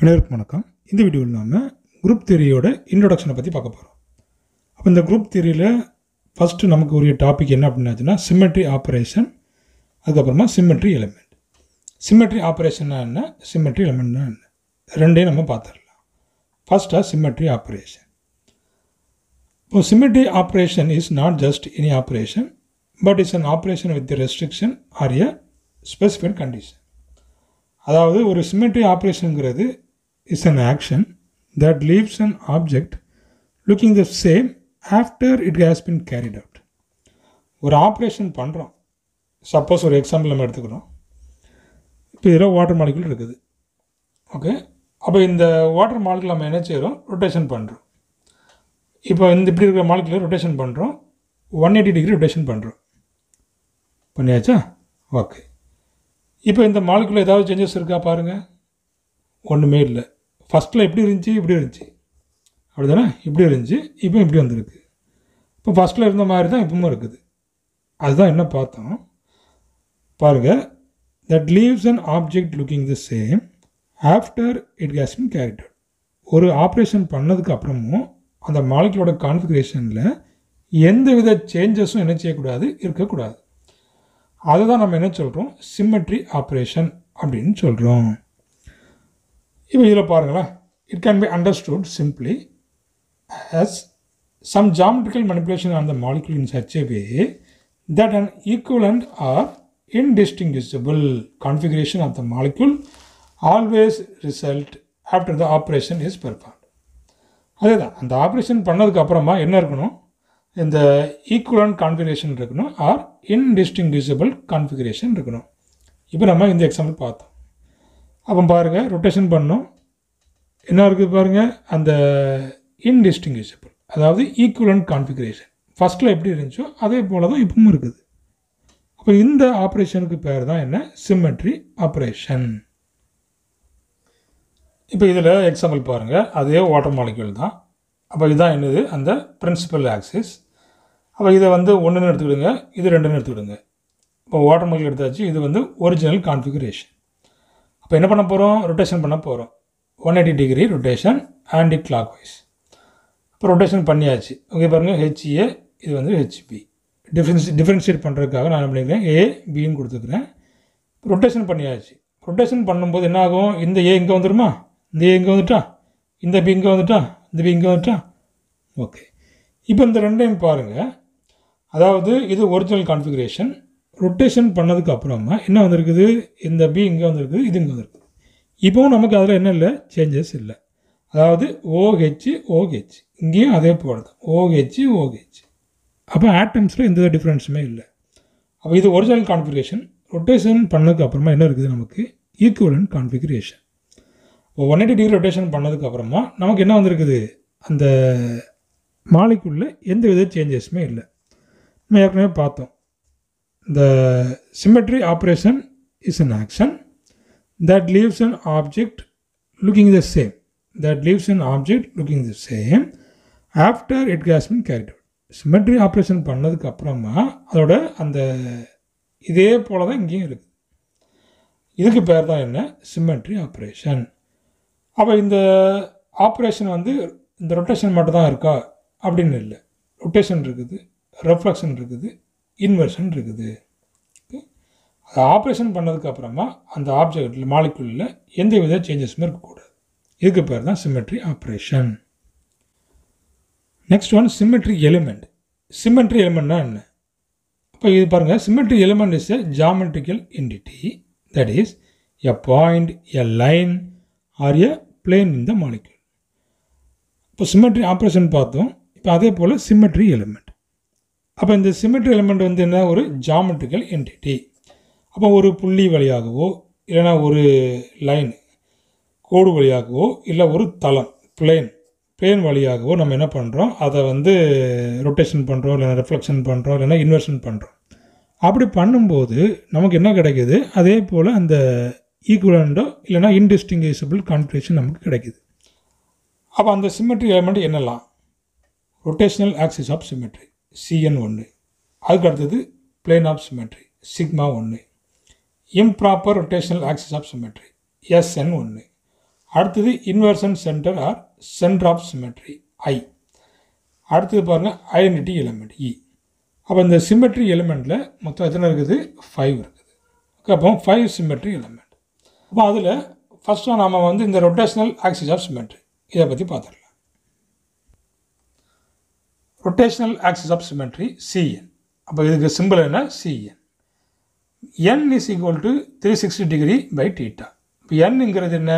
அனைவருக்கும் வணக்கம். இந்த வீடியோவில் நாம் குரூப் தியரியோட இன்ட்ரொடக்ஷனை பற்றி பார்க்க போகிறோம் அப்போ இந்த குரூப் தியரியில் ஃபஸ்ட்டு நமக்கு உரிய டாபிக் என்ன அப்படின்னாச்சுன்னா சிமெட்ரி ஆப்ரேஷன் அதுக்கப்புறமா சிமெட்ரி எலிமெண்ட் சிமெட்ரி ஆப்ரேஷன்னா என்ன? சிமெட்ரி எலிமெண்ட்னா என்ன? ரெண்டையும் நம்ம பார்த்துடலாம். ஃபஸ்ட்டாக சிமெட்ரி ஆப்ரேஷன் இப்போ symmetry operation is not just any operation but is an operation with restriction or a specified condition அதாவது ஒரு சிமெட்ரி ஆப்ரேஷனுங்கிறது is an action that leaves an object looking the same after it has been carried out ஒரு operation பண்ணுறோம் suppose ஒரு example நம்ம எடுத்துக்கிறோம் இப்போ இதில் வாட்டர் மாலிகுல் இருக்குது. ஓகே அப்போ இந்த வாட்டர் மாலிகுல் நம்ம என்ன செய்கிறோம் ரொட்டேஷன் பண்ணுறோம் இப்போ இந்த இப்படி இருக்கிற மாலிகுலை ரொட்டேஷன் பண்ணுறோம் ஒன் எயிட்டி டிகிரி ரொட்டேஷன் பண்ணுறோம் பண்ணியாச்சா? ஓகே இப்போ இந்த மாலிகுல ஏதாவது சேஞ்சஸ் இருக்கா பாருங்கள் ஒன்றுமே இல்லை. ஃபஸ்ட்டில் எப்படி இருந்துச்சு? இப்படி இருந்துச்சு. அப்படி தானே இப்படி இருந்துச்சு. இப்போ இப்படி வந்திருக்கு. இப்போ ஃபஸ்ட்டில் இருந்த மாதிரி தான் இப்பவும் இருக்குது. அதுதான் என்ன பார்த்தோம்? பாருங்கள் that leaves and object looking the same after it has been carried out ஒரு ஆப்ரேஷன் பண்ணதுக்கு அப்புறமும் அந்த மாலிகுலோட கான்ஃபிகரேஷனில் எந்த வித சேஞ்சஸும் என்ன செய்யக்கூடாது? இருக்கக்கூடாது. அதை தான் நம்ம என்ன சொல்கிறோம் சிம்மெட்ரி ஆப்ரேஷன் அப்படின்னு சொல்கிறோம் இப்போ இதில் பாருங்களேன். It can be understood simply as some geometrical manipulation on the molecule in such way that that an equivalent or indistinguishable configuration of the molecule always result after the operation is performed. அதேதான். அந்த operation பண்ணதுக்கு அப்புறமா என்ன இருக்கணும்? இந்த equivalent configuration இருக்கணும் or indistinguishable configuration இருக்கணும். இப்போ நம்ம இந்த எக்ஸாம்பிள் பார்த்தோம். அப்போ பாருங்கள் ரொட்டேஷன் பண்ணோம். என்ன இருக்குது பாருங்கள் அந்த இன்டிஸ்டிங்கிஷபிள் அதாவது ஈக்குவலன்ட் கான்ஃபிகரேஷன் ஃபஸ்ட்டில் எப்படி இருந்துச்சோ அதே போல் தான் இப்பவும் இருக்குது. அப்போ இந்த ஆப்ரேஷனுக்கு பேர் தான் என்ன? சிம்மெட்ரி ஆப்ரேஷன் இப்போ இதில் எக்ஸாம்பிள் பாருங்கள் அதே வாட்டர் மாலிக்யூல் தான். அப்போ இதுதான் என்னது? அந்த பிரின்சிபல் ஆக்சிஸ் அப்போ இதை வந்து ஒன்றுன்னு எடுத்துக்கிடுங்க இது ரெண்டுன்னு எடுத்துக்கிடுங்க. இப்போ வாட்டர் மாலிக்யூல் எடுத்தாச்சு இது வந்து ஒரிஜினல் கான்ஃபிகரேஷன் அப்போ என்ன பண்ண போகிறோம் ரொட்டேஷன் பண்ண போகிறோம் one eighty degree rotation anticlockwise இப்போ ரொட்டேஷன் பண்ணியாச்சு ஓகே பாருங்கள் ஹெச்ஏ இது வந்து ஹெச்பி டிஃப்ரென்ஸ் டிஃப்ரென்ஷியேட் பண்ணுறதுக்காக நான் என்ன பண்ணியிருக்கேன் ஏ பின்னு கொடுத்துருக்குறேன். ரொட்டேஷன் பண்ணியாச்சு. ரொட்டேஷன் பண்ணும்போது என்ன ஆகும்? இந்த ஏ இங்கே வந்துடுமா இந்த ஏ இங்கே வந்துட்டா? இந்த பி இங்கே வந்துட்டா? இந்த பி இங்கே வந்துட்டா? ஓகே இப்போ இந்த ரெண்டையும் பாருங்கள் அதாவது இது ஒரிஜினல் கான்ஃபிகரேஷன் ரொட்டேஷன் பண்ணதுக்கு அப்புறமா என்ன வந்திருக்குது? இந்த பி இங்கே வந்திருக்குது இது இங்கே வந்திருக்குது. இப்போவும் நமக்கு அதில் என்ன இல்லை? சேஞ்சஸ் இல்லை. அதாவது ஓஹெச் ஓஹெச் இங்கேயும் அதே போல் தான் ஓஹெச் ஓஹெச் அப்போ ஆட்டம்ஸில் எந்த டிஃப்ரென்ஸுமே இல்லை. அப்போ இது ஒரிஜினல் கான்ஃபிகரேஷன் ரொட்டேஷன் பண்ணதுக்கு அப்புறமா என்ன இருக்குது நமக்கு? ஈக்குவலன்ட் கான்ஃபிகரேஷன் இப்போ ஒன் எயிட்டி டிகிரி ரொட்டேஷன் பண்ணதுக்கு அப்புறமா நமக்கு என்ன வந்திருக்குது? அந்த மாலைக்குள்ளே எந்த வித சேஞ்சஸுமே இல்லை. நம்ம ஏற்கனவே பார்த்தோம். The symmetry operation is an action that leaves an object looking the same that leaves an object looking the same after it has been carried out symmetry operation பண்ணதுக்கு அப்புறமா அதோட அந்த இதே போல தான் இங்கேயும் இருக்குது. இதுக்கு பேர் தான் என்ன? சிமெட்ரி ஆப்ரேஷன் அப்போ இந்த ஆப்ரேஷன் வந்து இந்த ரொட்டேஷன் மட்டும் தான் இருக்கா? அப்படின்னு இல்லை. ரொட்டேஷன் இருக்குது. ரெஃப்ளெக்ஷன் இருக்குது. இன்வெர்ஷன் இருக்குது. அது ஆப்ரேஷன் பண்ணதுக்கு அப்புறமா அந்த ஆப்ஜெக்டில் மாலிகுலில் எந்த வித சேஞ்சஸுமே இருக்கக்கூடாது. இதுக்கு பேர் தான் symmetry operation next one symmetry element symmetry எலிமெண்ட்னா என்ன? அப்போ இது பாருங்கள் symmetry element is a geometrical entity that is a point a line or a plane in the molecule இப்போ சிமெட்ரி ஆப்ரேஷன் பார்த்தோம். இப்போ அதே போல் சிமெட்ரி எலிமெண்ட் அப்போ இந்த சிமெட்ரி எலிமெண்ட் வந்து என்ன? ஒரு ஜாமெட்ரிக்கல் என்டிட்டி அப்போ ஒரு புள்ளி வழியாகவோ இல்லைனா ஒரு லைன் கோடு வழியாகவோ இல்லை ஒரு தளம் பிளேன் பிளேன் வழியாகவோ நம்ம என்ன பண்ணுறோம் அதை வந்து ரொட்டேஷன் பண்ணுறோம் இல்லைனா ரெஃப்ளெக்ஷன் பண்ணுறோம் இல்லைனா இன்வெர்ஷன் பண்ணுறோம் அப்படி பண்ணும்போது நமக்கு என்ன கிடைக்குது? அதே போல் அந்த ஈக்குவலண்டோ இல்லைனா இன்டிஸ்டிங்விசபிள் கான்ஃபிகரேஷன் நமக்கு கிடைக்குது. அப்போ அந்த சிமெட்ரி எலிமெண்ட் என்னெல்லாம்? Rotational axis of symmetry Cn ஒன்று அதுக்கு அடுத்தது பிளேன் ஆஃப் சிமெட்ரி சிக்மா ஒன்று improper rotational axis of symmetry Sn ஒன்று அடுத்தது inversion centre or centre of symmetry I அடுத்தது பாருங்கள் ஐடென்டிட்டி எலிமெண்ட் இ e. அப்போ இந்த சிமெட்ரி எலிமெண்ட்டில் மொத்தம் எத்தனை இருக்குது? ஃபைவ் இருக்குது. ஓகே அப்போ ஃபைவ் சிமெட்ரி எலிமெண்ட் அப்போ அதில் ஃபஸ்ட்டு நாம் வந்து இந்த ரொட்டேஷனல் ஆக்சிஸ் ஆஃப் சிமெட்ரி இதை பற்றி பார்த்துடலாம். Rotational axis of symmetry Cn அப்போ இதுக்கு சிம்பிள் என்ன? Cn n is equal to three sixty degree by theta இப்போ என்னுங்கிறது என்ன?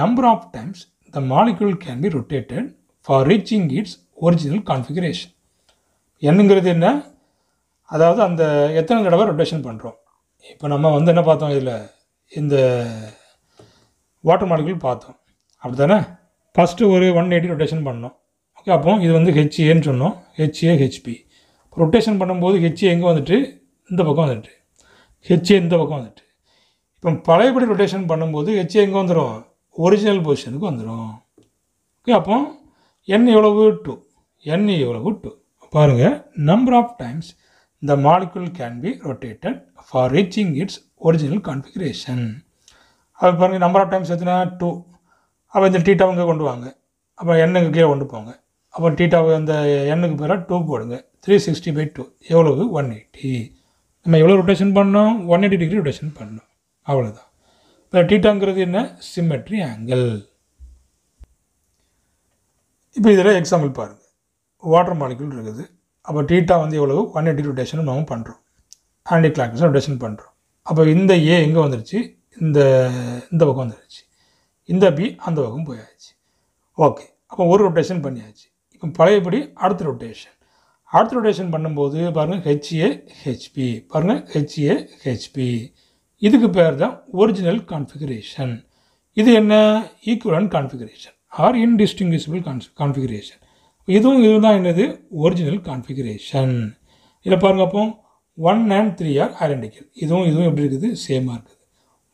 Number of times the molecule can be rotated for reaching its original configuration என்னங்கிறது என்ன? அதாவது அந்த எத்தனை தடவை ரொட்டேஷன் பண்ணுறோம் இப்போ நம்ம வந்து என்ன பார்த்தோம் இதில்? இந்த வாட்டர் மாலிகுல் பார்த்தோம். அப்படி தானே ஃபஸ்ட்டு ஒரு ஒன் எயிட்டி ரொட்டேஷன் பண்ணோம். அப்போ இது வந்து ஹெச்ஏன்னு சொன்னோம். ஹெச்ஏ ஹெச்பி ரொட்டேஷன் பண்ணும்போது ஹெச்ஏ எங்கே வந்துட்டு? இந்த பக்கம் வந்துட்டு. ஹெச்ஏ இந்த பக்கம் வந்துட்டு. இப்போ பழையபடி ரொட்டேஷன் பண்ணும்போது ஹெச்ஏ எங்கே வந்துடும் ஒரிஜினல் பொசிஷனுக்கு வந்துடும் ஓகே அப்போ என் எவ்வளவு? டூ என் எவ்வளவு? டூ பாருங்கள் number of times the molecule can be rotated for reaching its original configuration அது பாருங்கள் நம்பர் ஆஃப் டைம்ஸ் எத்தனை? டூ அப்போ இந்த டீட்டாவுங்க கொண்டு வாங்க. அப்போ எண்ணுக்கு கீழே கொண்டு போங்க. அப்போ டீட்டாவை அந்த எண்ணுக்கு பேராக டூ போடுங்க. த்ரீ சிக்ஸ்டி பை டூ எவ்வளவு? ஒன் எயிட்டி நம்ம எவ்வளோ ரொட்டேஷன் பண்ணோம்? ஒன் எயிட்டி டிகிரி ரொட்டேஷன் பண்ணோம். அவ்வளோதான் இப்போ டீட்டாங்கிறது என்ன? சிம்மெட்ரி ஆங்கிள் இப்போ இதில் எக்ஸாம்பிள் பாருங்கள் வாட்டர் மாலிக்யூல் இருக்குது. அப்போ டீட்டா வந்து எவ்வளவு? ஒன் எயிட்டி ரொட்டேஷன் நம்ம பண்ணுறோம் ஆன்டி கிளாக் ரொட்டேஷன் பண்ணுறோம் அப்போ இந்த ஏ எங்கே வந்துருச்சு? இந்த இந்த பக்கம் வந்துருச்சு. இந்த பி அந்த பக்கம் போயாச்சு. ஓகே அப்போ ஒரு ரொட்டேஷன் பண்ணியாச்சு. பழையபடி அடுத்த ரொட்டேஷன் அடுத்த ரொட்டேஷன் பண்ணும்போது பாருங்கள் ஹெச்ஏ ஹெச்பி பாருங்கள் ஹெச்ஏ ஹெச்பி இதுக்கு பேர் தான் ஒரிஜினல் கான்ஃபிகரேஷன் இது என்ன? Equivalent configuration or indistinguishable con configuration இதுவும் இதுதான் என்னது? ஒரிஜினல் கான்ஃபிகரேஷன் இதில் பாருங்க அப்போ one and three are identical இதுவும் இதுவும் எப்படி இருக்குது? சேமாக இருக்குது.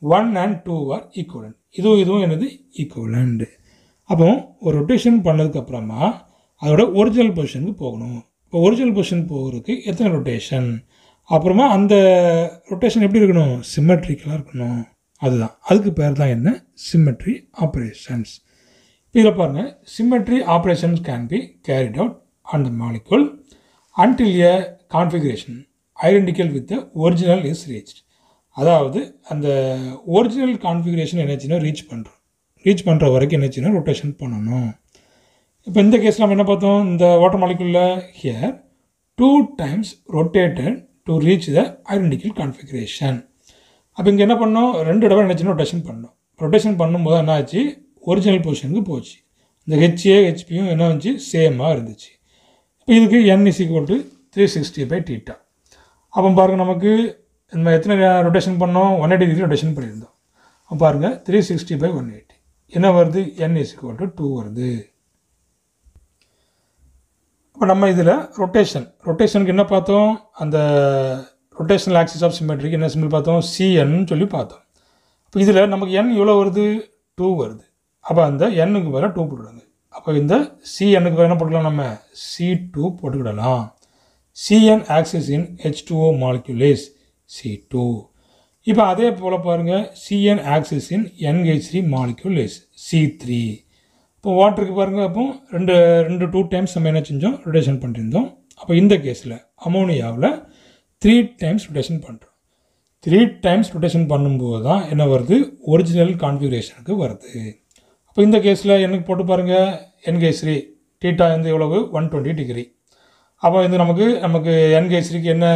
One and two are equivalent இதுவும் இதுவும் என்னது? ஈக்குவலண்ட் அப்போ ஒரு ரொட்டேஷன் பண்ணதுக்கப்புறமா அதோட ஒரிஜினல் பொசிஷனுக்கு போகணும். இப்போ ஒரிஜினல் பொசிஷன் போகிறதுக்கு எத்தனை ரொட்டேஷன் அப்புறமா அந்த ரொட்டேஷன் எப்படி இருக்கணும்? சிமெட்ரிக்கலாக இருக்கணும். அதுதான். அதுக்கு பேர் தான் என்ன? சிம்மெட்ரி ஆப்ரேஷன்ஸ் இதில் பாருங்கள் symmetry operations can be carried out on the molecule until a configuration identical with the original is reach அதாவது அந்த ஒரிஜினல் கான்ஃபிகரேஷன் என்னச்சுன்னா ரீச் பண்ணுறோம் ரீச் பண்ணுற வரைக்கும் என்னச்சுன்னா ரொட்டேஷன் பண்ணணும். இப்போ இந்த கேஸில் நம்ம என்ன பார்த்தோம்? இந்த water மாலிகுலில் here two times rotated to reach the identical configuration அப்போ இங்கே என்ன பண்ணோம்? ரெண்டு தடவை நினச்சினா ரொட்டேஷன் பண்ணோம். ரொட்டேஷன் பண்ணும்போது என்ன ஆச்சு? ஒரிஜினல் பொசிஷனுக்கு போச்சு. இந்த ஹெச்ஏ ஹெச்பியும் என்ன வந்துச்சு? சேமாக இருந்துச்சு. இப்போ இதுக்கு n is equal to three sixty by theta அப்போ பாருங்கள் நமக்கு நம்ம எத்தனை ரொட்டேஷன் பண்ணோம்? ஒன் எயிட்டி டிகிரி ரொட்டேஷன் பண்ணியிருந்தோம். அப்போ பாருங்கள் three sixty by one eighty என்ன வருது? N is equal to two two. இப்போ நம்ம இதில் ரொட்டேஷன் ரொட்டேஷனுக்கு என்ன பார்த்தோம்? அந்த ரொட்டேஷனல் ஆக்சிஸ் ஆஃப் சிமெட்ரிக்கு என்ன சிம்பிள் பார்த்தோம்? சிஎன்னு சொல்லி பார்த்தோம். இப்போ இதில் நமக்கு என் எவ்வளோ வருது? டூ வருது. அப்போ அந்த எண்ணுக்கு பதிலாக டூ போட்டுடுங்க அப்போ இந்த சிஎன்னுக்கு பதிலாக என்ன போட்டுக்கலாம் நம்ம? C two போட்டுக்கிடலாம். Cn axis in H two O molecules C two இப்போ அதே போல் பாருங்கள் Cn axis in NH three molecules C three இப்போ வாட்டருக்கு பாருங்கள் அப்போ ரெண்டு ரெண்டு டூ டைம்ஸ் நம்ம என்ன செஞ்சோம்? ரொட்டேஷன் பண்ணியிருந்தோம் அப்போ இந்த கேஸில் அமோனியாவில் த்ரீ டைம்ஸ் ரொட்டேஷன் பண்ணுறோம் த்ரீ டைம்ஸ் ரொட்டேஷன் பண்ணும்போது தான் என்ன வருது? ஒரிஜினல் கான்ஃபிகரேஷனுக்கு வருது. அப்போ இந்த கேஸில் எனக்கு போட்டு பாருங்கள் என்கேஸ்ரீ டீட்டா வந்து எவ்வளவு? ஒன் டுவெண்ட்டி டிகிரி அப்போ இது நமக்கு நமக்கு என்கேஸ்ரிக்கு என்ன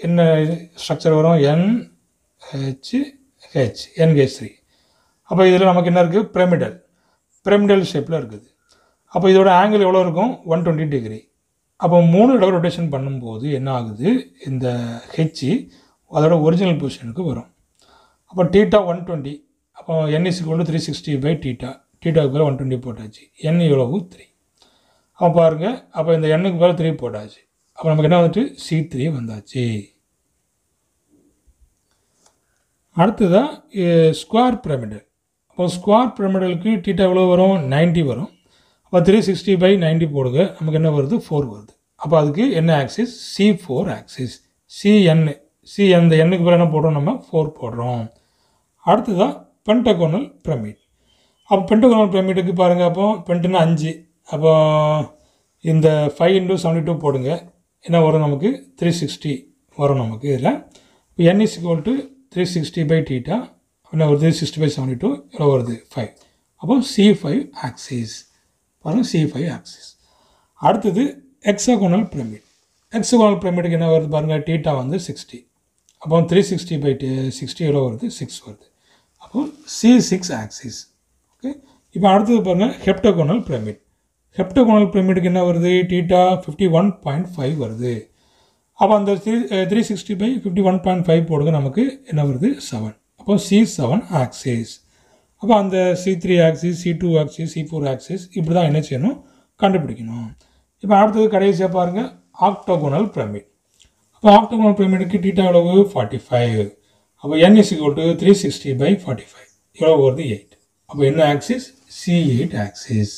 என்ன ஸ்ட்ரக்சர் வரும்? என் ஹெச் ஹெச் என்கேஸ்ரி அப்போ இதில் நமக்கு என்ன இருக்குது பிரமிடல் பிரமிடல் ஷேப்பில் இருக்குது. அப்போ இதோட ஆங்கிள் எவ்வளோ இருக்கும்? ஒன் டுவெண்ட்டி டிகிரி அப்போ மூணு தடவை ரொட்டேஷன் பண்ணும்போது என்ன ஆகுது? இந்த ஹெச் அதோட ஒரிஜினல் பொசிஷனுக்கு வரும். அப்போ டீட்டா ஒன் டுவெண்ட்டி அப்போ என் இஸ் கொண்டு த்ரீ சிக்ஸ்டி பை டீட்டா டீட்டாவுக்கு பேர் ஒன் டுவெண்ட்டி போட்டாச்சு. என் எவ்வளவு? த்ரீ அப்போ பாருங்கள் அப்போ இந்த எண்ணுக்கு பேர் த்ரீ போட்டாச்சு. அப்போ நமக்கு என்ன வந்துட்டு? சி த்ரீ வந்தாச்சு. அடுத்ததாக ஸ்கொயர் பிரமிடல் இப்போ ஸ்கொயர் பிரமிடலுக்கு டீட்டா எவ்வளோ வரும்? 90 வரும். அப்போ த்ரீ சிக்ஸ்டி பை நைன்ட்டி போடுங்க. நமக்கு என்ன வருது? ஃபோர் வருது. அப்போ அதுக்கு என்ன axis C four axis C N C அந்த எண்ணுக்கு பேர் என்ன போடுறோம் நம்ம? ஃபோர் போடுறோம். அடுத்ததாக பென்டகோனல் பிரமிட் அப்போ பென்டகோனல் பிரமிடுக்கு பாருங்கள் அப்போ பென்ட்டுனா அஞ்சு. அப்போ இந்த ஃபைவ் இன்டூ செவன்டி டூ போடுங்க. என்ன வரும் நமக்கு? த்ரீ சிக்ஸ்டி வரும் நமக்கு. இதில் இப்போ n is equal to three sixty by theta என்ன வருது? சிக்ஸ்டி பை செவன்டி டூ எவ்வளோ வருது? ஃபைவ் அப்போ சி ஃபைவ் ஆக்சிஸ் பாருங்கள் சி ஃபைவ் ஆக்சிஸ் அடுத்தது எக்ஸகோனல் பிரமிட் எக்ஸகோனல் பிரமிடுக்கு என்ன வருது பாருங்கள் டீட்டா வந்து சிக்ஸ்டி அப்போ த்ரீ சிக்ஸ்டி பை சிக்ஸ்டி எவ்வளோ வருது? சிக்ஸ் வருது. அப்போ சி சிக்ஸ் ஆக்சிஸ் ஓகே இப்போ அடுத்தது பாருங்கள் ஹெப்டகோனல் பிரமிட் ஹெப்டகோனல் பிரமிடுக்கு என்ன வருது? Theta fifty one point five வருது. அப்போ அந்த three three sixty by fifty one point five போடுங்க நமக்கு என்ன வருது? செவன் அப்போ சி செவன் ஆக்சிஸ் அப்போ அந்த C three axis C two axis C four axis இப்படி தான் என்ன செய்யணும்? கண்டுபிடிக்கணும். இப்போ அடுத்தது கடைசியாக பாருங்கள் ஆக்டோகோனல் பிரமிட் அப்போ ஆக்டோகோனல் பிரமிடுக்கு டீட்டா எவ்வளவு? ஃபார்ட்டி ஃபைவ் அப்போ n is to three sixty by forty five எவ்வளோ வருது? எயிட் அப்போ என்ன ஆக்சிஸ் சி எயிட் ஆக்சிஸ்